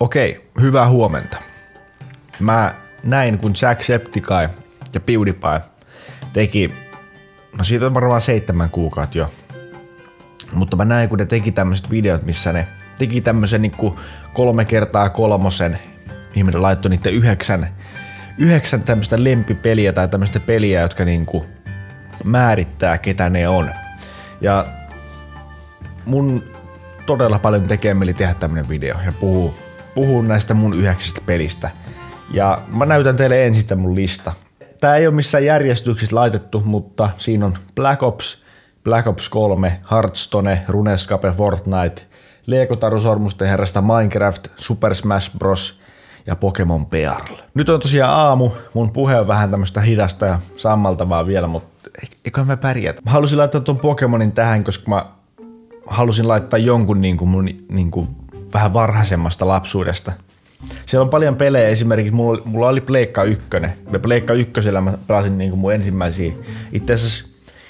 Okei, hyvää huomenta. Mä näin, kun Jacksepticeye ja PewDiePie teki, no siitä on varmaan seitsemän kuukautta jo, mutta mä näin, kun ne teki tämmöiset videot, missä ne teki tämmöisen niinku kolme kertaa kolmosen, ihminen laittoi niitä yhdeksän, yhdeksän tämmöistä lempipeliä tai tämmöistä peliä, jotka niinku määrittää, ketä ne on. Ja mun todella paljon tekee mieli tehdä tämmönen video ja puhuu, puhuu näistä mun yhdeksästä pelistä. Ja mä näytän teille ensin tämän mun lista. Tää ei ole missään järjestyksessä laitettu, mutta siinä on Black Ops, Black Ops 3, Hearthstone, Runescape, Fortnite, Lego Taru Sormusten herrasta Minecraft, Super Smash Bros. ja Pokemon Pearl. Nyt on tosiaan aamu, mun puhe on vähän tämmöistä hidasta ja sammaltavaa vielä, mutta eikö mä pärjätä. Mä halusin laittaa ton Pokemonin tähän, koska mä halusin laittaa jonkun niin kuin mun niin kuin vähän varhaisemmasta lapsuudesta. Siellä on paljon pelejä, esimerkiksi mulla, mulla oli Pleikka 1. Ja Pleikka 1 mä pelasin niin kuin mun ensimmäisiä. Itse asiassa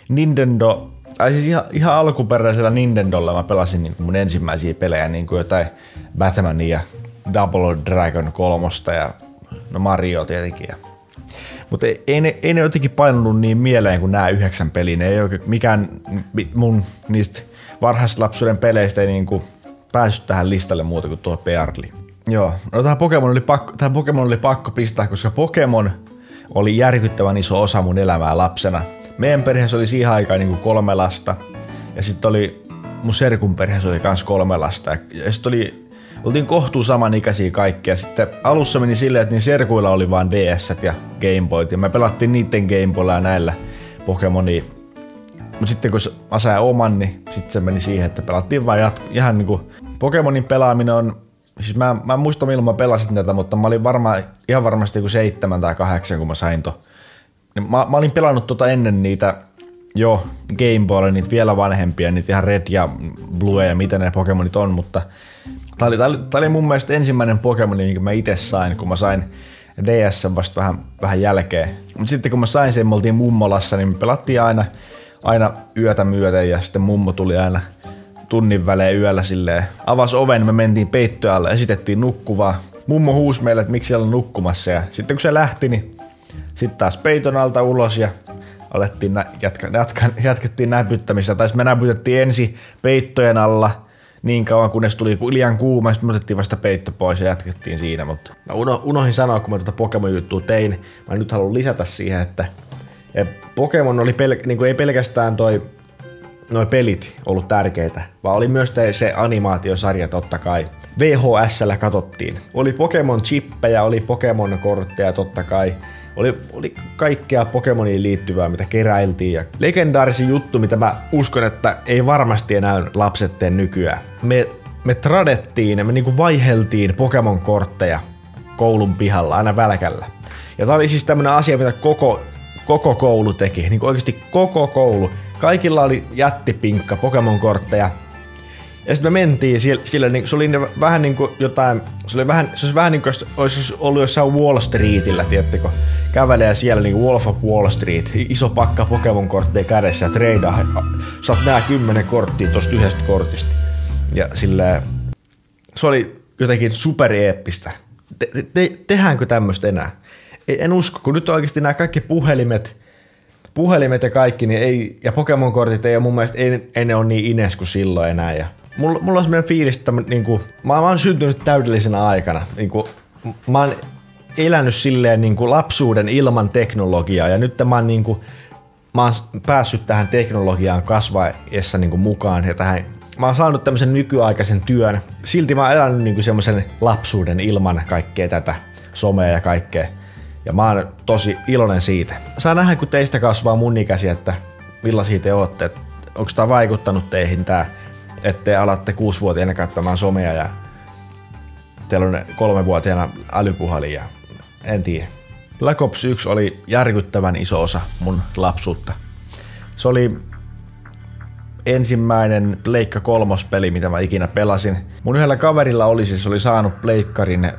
Nintendo, tai siis ihan, ihan alkuperäisellä Nintendolla mä pelasin niin kuin mun ensimmäisiä pelejä, niin kuin jotain Batmania, Double Dragon kolmosta ja no Mario tietenkin. Mutta ei, ei, ne, ei ne jotenkin painunut niin mieleen kuin nämä yhdeksän peliä. Ne ei oikein mikään mun niistä varhaislapsuuden peleistä ei niinku päässyt tähän listalle muuta kuin tuo Pearli. Joo, no tähän Pokemon oli pakko, tähän Pokemon oli pakko pistää, koska Pokemon oli järkyttävän iso osa mun elämää lapsena. Meidän perheessä oli siihen aikaan niinku kolme lasta, ja sitten oli mun serkun perheessä oli kans kolme lasta, ja sitten oli oltiin kohtuu samanikäisiä kaikkia. Sitten alussa meni silleen, että niin serkuilla oli vain DS ja Gameboyt, ja me pelattiin niiden Gameboylla ja näillä Pokemonia mutta sitten kun mä sain oman, niin sitten se meni siihen, että pelattiin vaan jatko, ihan niinku Pokemonin pelaaminen on, siis mä, mä en muista milloin mä pelasin tätä, mutta mä olin varmaan, ihan varmasti joku seitsemän tai kahdeksan, kun mä sain to. Niin mä, mä olin pelannut tota ennen niitä jo Game Boy, niitä vielä vanhempia, niitä ihan Red ja Blue ja mitä ne Pokemonit on, mutta tää oli, tää oli, tää oli mun mielestä ensimmäinen Pokemon, minkä mä itse sain, kun mä sain DS vasta vähän, vähän jälkeen. Mutta sitten kun mä sain sen, me oltiin mummolassa, niin me pelattiin aina aina yötä myöten ja sitten mummo tuli aina tunnin välein yöllä silleen. Avas oven, me mentiin peittoalle, esitettiin nukkuvaa. Mummo huusi meille, että miksi siellä on nukkumassa ja sitten kun se lähti, niin sitten taas peiton alta ulos ja alettiin nä- jatka, jatka, jatkettiin näpyttämistä. Tai me näpytettiin ensi peittojen alla niin kauan, kunnes tuli liian kuuma, sitten me otettiin vasta peitto pois ja jatkettiin siinä. Mutta mä uno, unohin sanoa, kun mä tuota Pokemon-juttua tein, mä nyt haluan lisätä siihen, että Pokemon oli pel- niin kuin ei pelkästään toi noi pelit ollut tärkeitä, vaan oli myös se animaatiosarja totta kai. VHSllä katsottiin. Oli Pokemon chippejä, oli Pokemon kortteja totta kai. Oli, oli kaikkea Pokemoniin liittyvää, mitä keräiltiin. Ja legendaarisi juttu, mitä mä uskon, että ei varmasti enää lapset tee nykyään. Me, me tradettiin me niinku vaiheltiin Pokemon kortteja koulun pihalla aina välkällä. Ja tää oli siis tämmönen asia, mitä koko koko koulu teki, niin oikeasti koko koulu. Kaikilla oli jättipinkka Pokemon-kortteja. Ja sitten me mentiin sillä niin, se oli vähän niin kuin jotain, se oli vähän, se olisi vähän niin kuin olisi ollut jossain Wall Streetillä, tiedättekö? Kävelee siellä niin kuin Wolf of Wall Street, iso pakka Pokemon-kortteja kädessä ja treidaa. Saat nää kymmenen korttia tosta yhdestä kortista. Ja sillä se oli jotenkin supereeppistä. Te, te, te, tehdäänkö tämmöistä enää? En usko, kun nyt oikeasti nämä kaikki puhelimet, puhelimet ja kaikki, niin ei, ja Pokemon-kortit ei mun mielestä, ei, ei ne ole niin ines kuin silloin enää. Ja mulla, mulla on semmoinen fiilis, että niin kuin, mä, mä oon syntynyt täydellisenä aikana. Niin kuin, mä oon elänyt silleen niin kuin lapsuuden ilman teknologiaa, ja nyt mä oon, niin kuin, mä oon päässyt tähän teknologiaan kasvaessa niin kuin mukaan, ja tähän mä oon saanut tämmöisen nykyaikaisen työn. Silti mä oon elänyt niin semmoisen lapsuuden ilman kaikkea tätä somea ja kaikkea. Ja mä oon tosi iloinen siitä. Saa nähdä, kun teistä kasvaa mun ikäisiä, että millaisia te ootte. Onko tämä vaikuttanut teihin tää, että te alatte kuusivuotiaana käyttämään somea ja teillä on kolmevuotiaana älypuhelin ja en tiedä. Black Ops 1 oli järkyttävän iso osa mun lapsuutta. Se oli ensimmäinen Pleikka kolmospeli, mitä mä ikinä pelasin. Mun yhdellä kaverilla oli siis, oli saanut Pleikkarin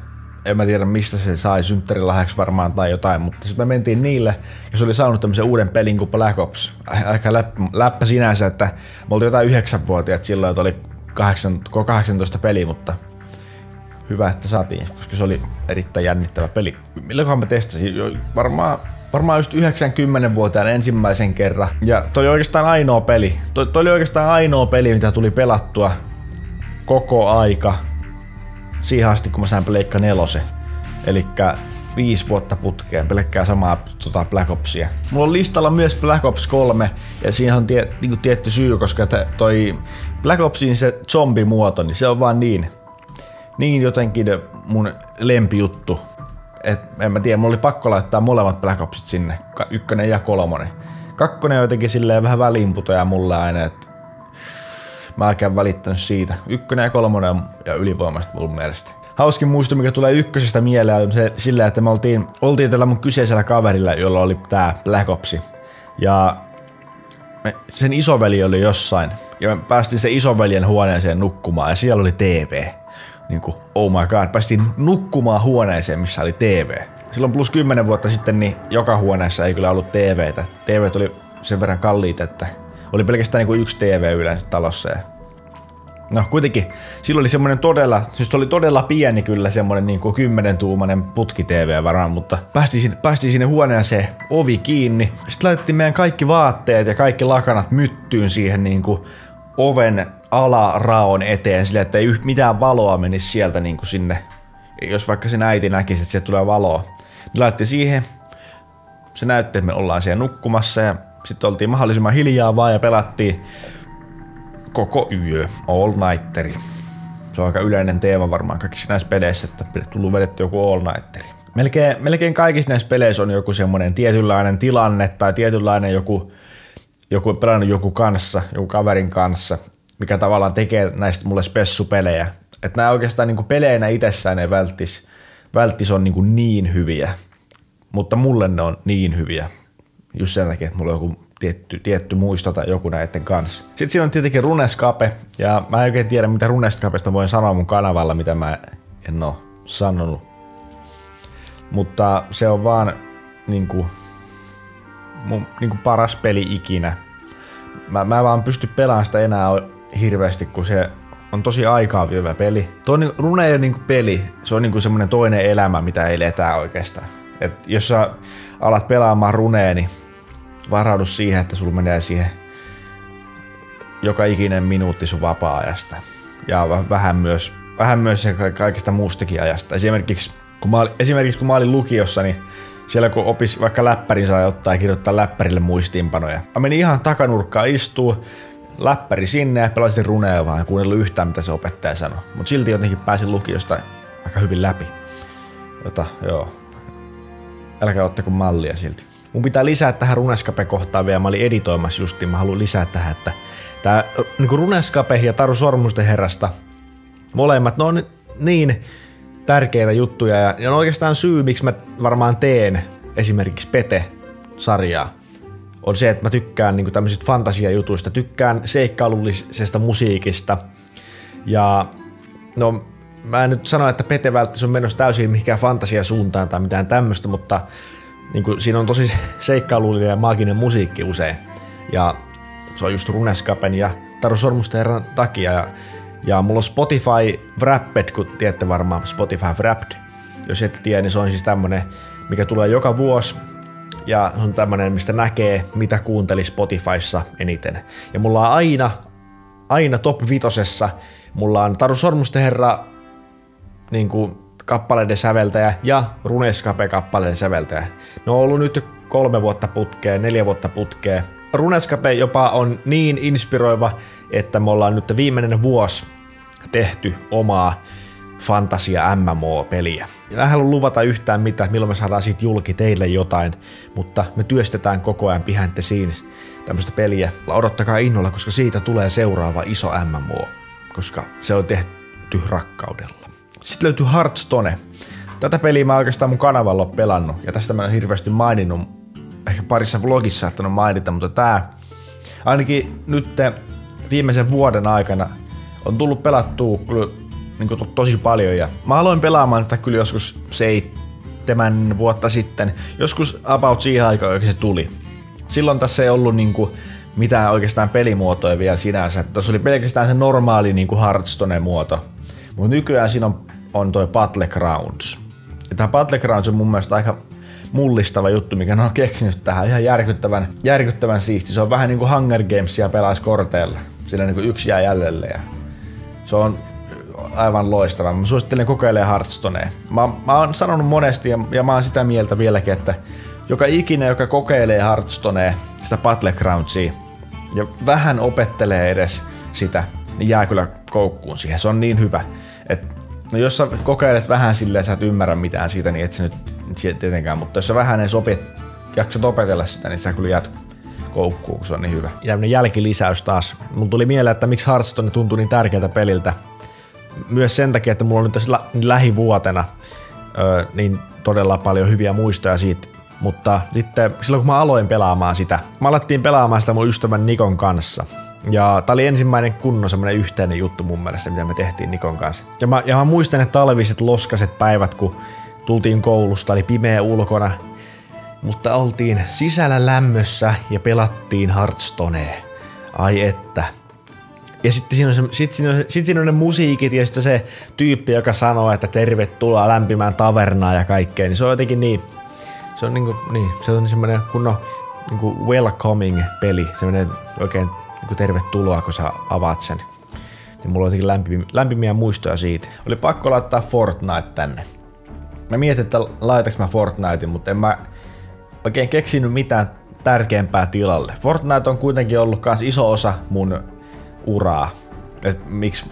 en mä tiedä mistä se sai synttärilahjaksi varmaan tai jotain, mutta sitten me mentiin niille ja se oli saanut tämmöisen uuden pelin kuin Black Ops. Aika läppä, läppä sinänsä, että me oltiin jotain yhdeksänvuotiaat silloin, että oli 8, 18 peli, mutta hyvä, että saatiin, koska se oli erittäin jännittävä peli. Milloinkohan mä testasin? Varmaan varmaan just 90-vuotiaan ensimmäisen kerran. Ja toi oli oikeastaan ainoa peli. Toi, toi oli oikeastaan ainoa peli, mitä tuli pelattua koko aika siihen asti, kun mä sain Pleikka nelosen. Eli viisi vuotta putkeen pelkkää samaa tota Black Opsia. Mulla on listalla myös Black Ops 3 ja siinä on tie, niin tietty syy, koska toi Black Opsin se zombimuoto, niin se on vaan niin, niin jotenkin mun lempijuttu. Et en mä tiedä, mulla oli pakko laittaa molemmat Black Opsit sinne, ykkönen ja kolmonen. Kakkonen on jotenkin silleen vähän väliinputoja mulle aina, että mä en välittänyt siitä. Ykkönen ja kolmonen on ja ylivoimasta mun mielestä hauskin muisto, mikä tulee ykkösestä mieleen, on se sillä, että me oltiin, oltiin tällä mun kyseisellä kaverilla, jolla oli tää Black Opsi. Ja me, sen isoveli oli jossain. Ja me päästiin sen isoveljen huoneeseen nukkumaan ja siellä oli TV. Niin kuin, oh my god, päästiin nukkumaan huoneeseen, missä oli TV. Silloin plus 10 vuotta sitten niin joka huoneessa ei kyllä ollut TVtä. TV oli sen verran kalliita, että oli pelkästään niin kuin yksi TV yleensä talossa. Ja No kuitenkin, silloin oli semmoinen todella, siis oli todella pieni kyllä semmoinen niin kuin 10 tuumainen putki TV varmaan, mutta päästiin, sinne, päästiin sinne huoneeseen ovi kiinni. Sitten laitettiin meidän kaikki vaatteet ja kaikki lakanat myttyyn siihen niin kuin oven alaraon eteen sillä, että ei mitään valoa menisi sieltä niin kuin sinne. Jos vaikka sen äiti näkisi, että sieltä tulee valoa. Niin laitettiin siihen, se näytti, että me ollaan siellä nukkumassa ja sitten oltiin mahdollisimman hiljaa vaan ja pelattiin koko yö, all nighteri. Se on aika yleinen teema varmaan kaikissa näissä peleissä, että tullut vedetty joku all nighteri. Melkein, melkein kaikissa näissä peleissä on joku semmoinen tietynlainen tilanne tai tietynlainen joku, joku pelannut joku kanssa, joku kaverin kanssa, mikä tavallaan tekee näistä mulle spessupelejä. Että nämä oikeastaan niin peleinä itsessään ei välttis, välttis on niin, niin hyviä, mutta mulle ne on niin hyviä. Just sen takia, että mulla on joku tietty, tietty muisto tai joku näiden kanssa. Sitten siinä on tietenkin Runescape, ja mä en oikein tiedä, mitä Runescapesta voin sanoa mun kanavalla, mitä mä en oo sanonut. Mutta se on vaan niinku, mun niinku paras peli ikinä. Mä, mä vaan pysty pelaamaan sitä enää hirveästi, kun se on tosi aikaa vievä peli. Tuo rune ei ole niinku peli, se on niinku semmoinen toinen elämä, mitä ei letää oikeastaan. Et jos sä alat pelaamaan runeen, niin varaudu siihen, että sulla menee siihen joka ikinen minuutti sun vapaa-ajasta. Ja vähän myös, vähän myös kaikista muustakin ajasta. Esimerkiksi kun mä, esimerkiksi kun mä olin lukiossa, niin siellä kun opis vaikka läppärin saa ottaa ja kirjoittaa läppärille muistiinpanoja. Mä menin ihan takanurkkaan istuu, läppäri sinne ja pelasin runea vaan kuunnellut yhtään mitä se opettaja sanoi. Mutta silti jotenkin pääsin lukiosta aika hyvin läpi. Jota, joo. Älkää ottako mallia silti. Mun pitää lisää tähän Runescape-kohtaan vielä. Mä olin editoimassa justiin. Mä haluan lisää tähän, että tää niin Runescape ja Taru Sormusten herrasta molemmat, ne on niin tärkeitä juttuja ja ne on oikeastaan syy, miksi mä varmaan teen esimerkiksi Pete-sarjaa on se, että mä tykkään niin tämmöisistä fantasiajutuista, tykkään seikkailullisesta musiikista ja no mä en nyt sano, että Pete välttämättä on menossa täysin mihinkään fantasiasuuntaan tai mitään tämmöistä, mutta niin kuin, siinä on tosi seikkailullinen ja maaginen musiikki usein. Ja se on just Runescapen ja Taru Sormusten takia. Ja, ja mulla on Spotify Wrapped, kun tiedätte varmaan Spotify Wrapped. Jos ette tiedä, niin se on siis tämmönen, mikä tulee joka vuosi. Ja se on tämmönen, mistä näkee, mitä kuunteli Spotifyssa eniten. Ja mulla on aina, aina top vitosessa, mulla on Taru Sormusten herra niin kuin kappaleiden säveltäjä ja Runescape-kappaleiden säveltäjä. Ne on ollut nyt kolme vuotta putkeen, neljä vuotta putkeen. Runescape jopa on niin inspiroiva, että me ollaan nyt viimeinen vuosi tehty omaa fantasia MMO-peliä. Mä en halua luvata yhtään mitään, milloin me saadaan siitä julki teille jotain, mutta me työstetään koko ajan behind the scenes tämmöistä peliä. Odottakaa innolla, koska siitä tulee seuraava iso MMO, koska se on tehty rakkaudella. Sitten löytyy Hearthstone. Tätä peliä mä oikeastaan mun kanavalla on pelannut, ja tästä mä oon hirveästi maininnut, ehkä parissa vlogissa on mainita, mutta tää ainakin nyt viimeisen vuoden aikana on tullut pelattua kyllä niin kuin tosi paljon, ja mä aloin pelaamaan tätä kyllä joskus seitsemän vuotta sitten, joskus about siihen aikaan, kun se tuli. Silloin tässä ei ollut niin kuin mitään oikeastaan pelimuotoja vielä sinänsä. Tässä oli pelkästään se normaali niin kuin Hearthstone-muoto. Mutta nykyään siinä on on toi Battlegrounds. Ja tämä Battlegrounds on mun mielestä aika mullistava juttu, mikä ne on keksinyt tähän. Ihan järkyttävän, järkyttävän siisti. Se on vähän niin kuin Hunger Gamesia pelaisi korteilla. Siinä niin kuin yksi jää jäljelle. Ja se on aivan loistava. Mä suosittelen kokeilemaan Hearthstonea. Mä, mä oon sanonut monesti ja, ja mä oon sitä mieltä vieläkin, että joka ikinä, joka kokeilee Hearthstonea, sitä Battlegroundsia, ja vähän opettelee edes sitä, niin jää kyllä koukkuun siihen. Se on niin hyvä. Et, no jos sä kokeilet vähän silleen, sä et ymmärrä mitään siitä, niin et sä nyt tietenkään, mutta jos sä vähän edes opet, jaksat opetella sitä, niin sä kyllä jäät koukkuun, kun se on niin hyvä. Ja jälkilisäys taas. Mulla tuli mieleen, että miksi Hearthstone tuntui niin tärkeältä peliltä. Myös sen takia, että mulla on nyt tässä lä- lähivuotena öö, niin todella paljon hyviä muistoja siitä. Mutta sitten silloin kun mä aloin pelaamaan sitä, mä alettiin pelaamaan sitä mun ystävän Nikon kanssa. Ja tää oli ensimmäinen kunnon semmonen yhteinen juttu mun mielestä, mitä me tehtiin Nikon kanssa. Ja mä, ja mä muistan ne talviset loskaset päivät, kun tultiin koulusta, oli pimeä ulkona, mutta oltiin sisällä lämmössä ja pelattiin Hearthstonea. Ai että. Ja sitten siinä on, se, sit siinä on, sit siinä on ne musiikit ja sitten se tyyppi, joka sanoo, että tervetuloa lämpimään tavernaan ja kaikkea, niin se on jotenkin niin, se on niinku, niin, se on semmoinen kunnon niinku welcoming peli, semmoinen oikein niinku tervetuloa, kun sä avaat sen. Niin mulla on jotenkin lämpimiä, lämpimiä muistoja siitä. Oli pakko laittaa Fortnite tänne. Mä mietin, että laitaks mä Fortnitein, mutta en mä oikein keksinyt mitään tärkeämpää tilalle. Fortnite on kuitenkin ollut kans iso osa mun uraa. Et miksi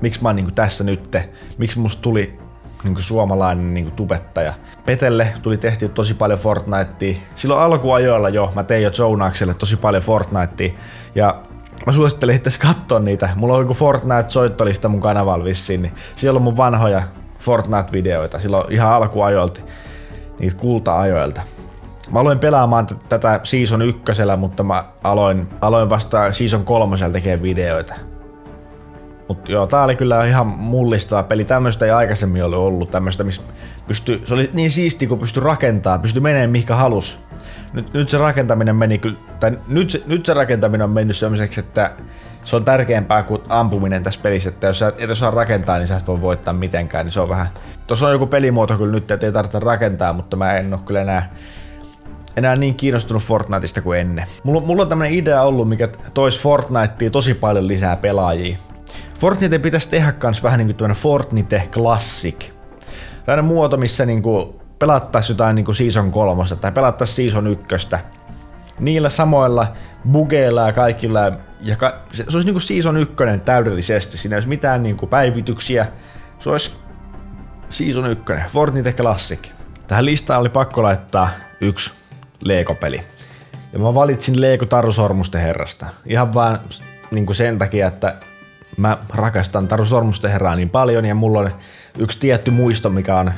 miksi mä oon niinku tässä nytte, miksi musta tuli niinku suomalainen niinku tubettaja. Petelle tuli tehty tosi paljon Fortnitea. Silloin alkuajoilla jo mä tein jo Jonakselle tosi paljon Fortnitea. Ja mä suosittelen itse katsoa niitä. Mulla on joku Fortnite-soittolista mun kanavalla vissiin, niin siellä on mun vanhoja Fortnite-videoita silloin ihan alkuajoilta, niitä kulta-ajoilta. Mä aloin pelaamaan t- tätä Season ykkösellä, mutta mä aloin, aloin vasta Season kolmosella tekemään videoita. Mutta joo, tää oli kyllä ihan mullistava peli. Tämmöistä ei aikaisemmin ole ollut. Tämmöistä, missä pysty, se oli niin siisti, kun pystyi rakentaa, pystyi menemään mihinkä halus. Nyt, nyt se rakentaminen meni kyllä, tai nyt se, nyt se rakentaminen on mennyt sellaiseksi, että se on tärkeämpää kuin ampuminen tässä pelissä, että jos sä et osaa rakentaa, niin sä et voi voittaa mitenkään, niin se on vähän... Tuossa on joku pelimuoto kyllä nyt, että ei tarvitse rakentaa, mutta mä en ole kyllä enää enää niin kiinnostunut Fortniteista kuin ennen. Mulla, mulla on tämmönen idea ollut, mikä tois Fortnitea tosi paljon lisää pelaajia. Fortnite pitäisi tehdä kans vähän niinku tämmönen Fortnite Classic. Tämmönen muoto, missä niinku pelattaisiin jotain niinku Season 3 tai pelattaisiin Season 1. Niillä samoilla bugeilla ja kaikilla. Ja ka- se, se olisi niinku Season 1 täydellisesti. Siinä ei olisi mitään niinku päivityksiä. Se olisi Season 1, Fortnite Classic. Tähän listaan oli pakko laittaa yksi Lego-peli. Ja mä valitsin Lego Taru Sormusten herrasta. Ihan vaan niin sen takia, että mä rakastan Taru Sormusten herraa niin paljon ja mulla on yksi tietty muisto, mikä on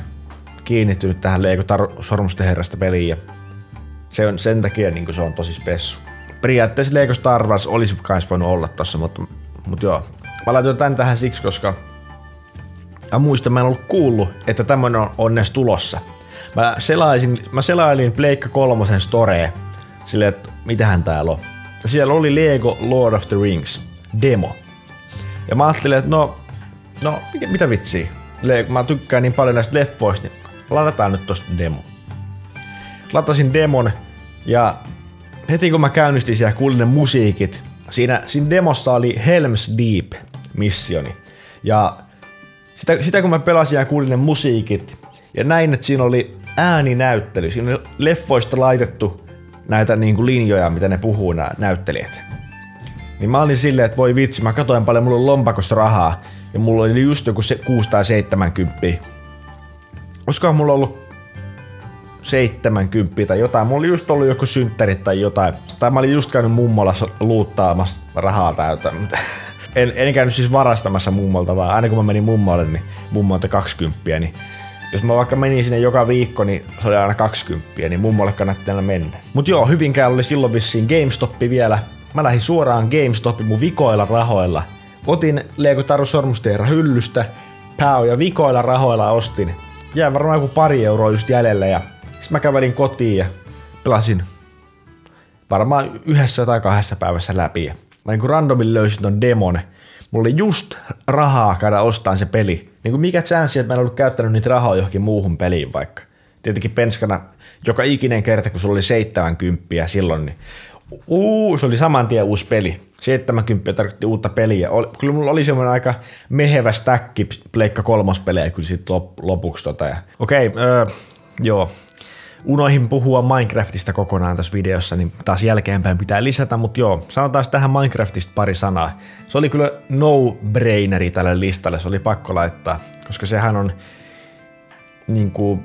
kiinnittynyt tähän Lego Taru Sormusten herrasta peliin ja se on sen takia niin se on tosi spessu. Periaatteessa Lego Star Wars olisi kans voinut olla tossa, mutta, mutta joo. Mä laitoin tän tähän siksi, koska mä muistan, mä en ollut kuullut, että tämmönen on, on edes tulossa. Mä, selaisin, mä selailin Pleikka kolmosen storee silleen, että mitähän täällä on. Siellä oli Lego Lord of the Rings demo. Ja mä ajattelin, että no, no mitä, mitä vitsiä. Mä tykkään niin paljon näistä leffoista, niin ladataan nyt tosta demo. Latasin demon ja heti kun mä käynnistin siellä kuulin ne musiikit, siinä, siinä demossa oli Helm's Deep missioni. Ja sitä, sitä kun mä pelasin ja kuulin ne musiikit, ja näin, että siinä oli ääninäyttely. Siinä oli leffoista laitettu näitä niin kuin linjoja, mitä ne puhuu nämä näyttelijät. Niin mä olin silleen, että voi vitsi, mä katoin paljon, mulla on lompakosta rahaa. Ja mulla oli just joku 6 tai 70. Olisikohan mulla ollut 70 tai jotain. Mulla oli just ollut joku synttärit tai jotain. Tai mä olin just käynyt mummolla luuttaamassa rahaa täytä. En, en käynyt siis varastamassa mummolta, vaan aina kun mä menin mummolle, niin mummolta 20, niin jos mä vaikka menin sinne joka viikko, niin se oli aina 20, niin mummolle kannatti aina mennä. Mut joo, Hyvinkään oli silloin vissiin GameStoppi vielä. Mä lähdin suoraan GameStopin mun vikoilla rahoilla. Otin Lego Taru Sormusteera hyllystä, pää ja vikoilla rahoilla ostin. Jäi varmaan joku pari euroa just jäljellä ja sitten mä kävelin kotiin ja pelasin varmaan yhdessä tai kahdessa päivässä läpi. Mä niinku randomin löysin ton demon. mulla oli just rahaa käydä ostaa se peli. Niin kuin mikä chanssi, että mä en ollut käyttänyt niitä rahaa johonkin muuhun peliin vaikka. Tietenkin penskana joka ikinen kerta, kun sulla oli 70 silloin, niin uu, se oli saman tien uusi peli. 70 tarkoitti uutta peliä. Kyllä mulla oli semmoinen aika mehevä stäkki Pleikka kolmospelejä kyllä sitten lopuksi. Tota. Ja, okei, öö, joo, unoihin puhua Minecraftista kokonaan tässä videossa, niin taas jälkeenpäin pitää lisätä, mutta joo, sanotaan tähän Minecraftista pari sanaa. Se oli kyllä no-braineri tälle listalle, se oli pakko laittaa, koska sehän on niin kuin,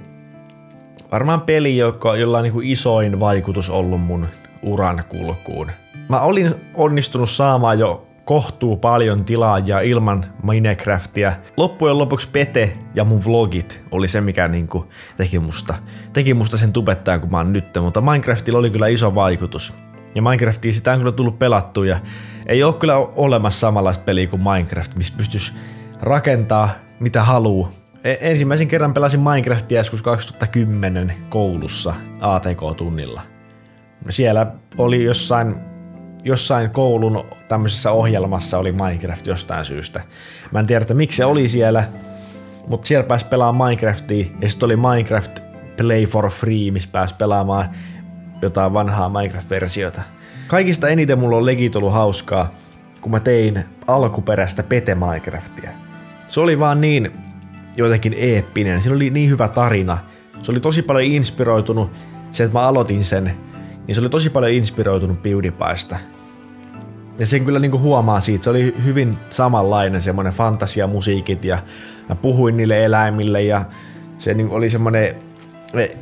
varmaan peli, joka, jolla on niin kuin isoin vaikutus ollut mun uran kulkuun. Mä olin onnistunut saamaan jo kohtuu paljon tilaajia ilman Minecraftia. Loppujen lopuksi Pete ja mun vlogit oli se, mikä niinku teki, musta, teki musta sen tubettajan kuin mä oon nyt, mutta Minecraftilla oli kyllä iso vaikutus. Ja Minecraftia sitä on kyllä tullut pelattua ja ei ole kyllä olemassa samanlaista peliä kuin Minecraft, missä pystyisi rakentaa mitä haluu. E- ensimmäisen kerran pelasin Minecraftia joskus 2010 koulussa ATK-tunnilla. Siellä oli jossain jossain koulun tämmöisessä ohjelmassa oli Minecraft jostain syystä. Mä en tiedä, että miksi se oli siellä, mutta siellä pääsi pelaamaan Minecraftia ja sitten oli Minecraft Play for Free, missä pääsi pelaamaan jotain vanhaa Minecraft-versiota. Kaikista eniten mulla on legit ollut hauskaa, kun mä tein alkuperäistä Pete Minecraftia. Se oli vaan niin jotenkin eeppinen, siinä oli niin hyvä tarina. Se oli tosi paljon inspiroitunut se, että mä aloitin sen niin se oli tosi paljon inspiroitunut PewDiePiesta. Ja sen kyllä niinku huomaa siitä, se oli hyvin samanlainen semmoinen fantasiamusiikit ja mä puhuin niille eläimille ja se niinku oli semmoinen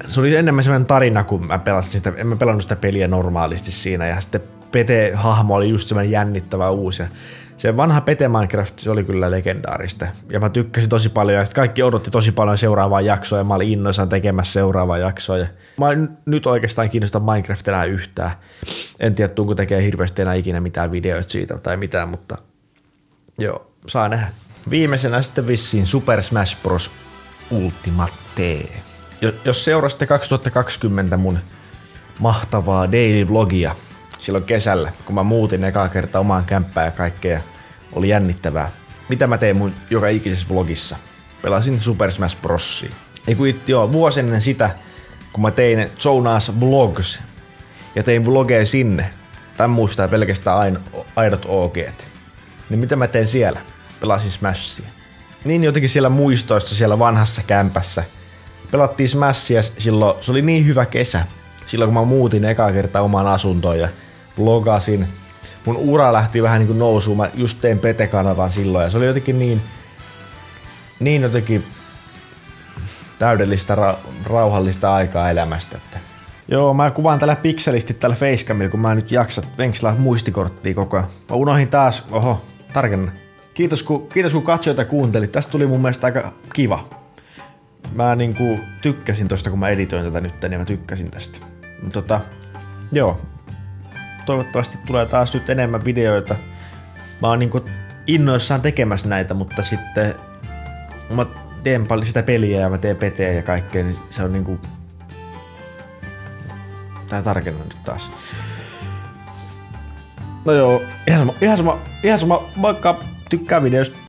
se oli enemmän semmoinen tarina, kun mä pelasin sitä, en mä pelannut sitä peliä normaalisti siinä ja sitten Pete-hahmo oli just semmoinen jännittävä uusi se vanha Pete Minecraft, se oli kyllä legendaarista. Ja mä tykkäsin tosi paljon ja kaikki odotti tosi paljon seuraavaa jaksoa ja mä olin innoissaan tekemässä seuraavaa jaksoa. Ja mä en nyt oikeastaan kiinnosta Minecraft enää yhtään. En tiedä, tuunko tekee hirveästi enää ikinä mitään videoita siitä tai mitään, mutta joo, saa nähdä. Viimeisenä sitten vissiin Super Smash Bros. Ultimate. Jos seurasitte 2020 mun mahtavaa daily vlogia, silloin kesällä, kun mä muutin ekaa kertaa omaan kämppään ja kaikkea. Oli jännittävää. Mitä mä tein mun joka ikisessä vlogissa? Pelasin Super Smash Brosia. Ei kun joo, vuosi ennen sitä, kun mä tein Jonas Vlogs ja tein vlogeja sinne. Tän muistaa pelkästään ain, aidot OG. Niin mitä mä tein siellä? Pelasin Smashia. Niin jotenkin siellä muistoissa siellä vanhassa kämpässä. Pelattiin Smashia silloin, se oli niin hyvä kesä. Silloin kun mä muutin eka kertaa omaan asuntoon ja blogasin. Mun ura lähti vähän niin kuin nousuun. Mä just tein Pete-kanavan silloin ja se oli jotenkin niin, niin jotenkin täydellistä ra- rauhallista aikaa elämästä. Että. Joo, mä kuvaan tällä pikselisti tällä Facecamilla, kun mä nyt jaksa venkslaa muistikorttia koko ajan. Mä unohin taas, oho, tarkennan. Kiitos kun, kiitos kun katsoit ja kuuntelit. Tästä tuli mun mielestä aika kiva. Mä niinku tykkäsin tosta, kun mä editoin tätä nyt, niin mä tykkäsin tästä. Tota, joo, toivottavasti tulee taas nyt enemmän videoita. Mä oon niinku innoissaan tekemässä näitä, mutta sitten mä teen paljon sitä peliä ja mä teen peteä ja kaikkea, niin se on niinku... Tää tarkennan nyt taas. No joo, ihan sama, ihan sama, ihan sama, vaikka tykkää videosta.